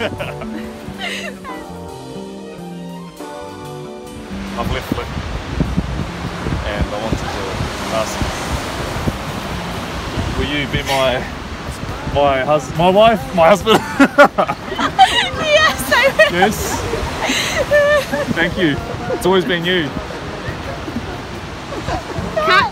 I've left and I want to ask will you be my my husband? My wife? My husband. Yes, I will. yes. Thank you. It's always been you. Cat.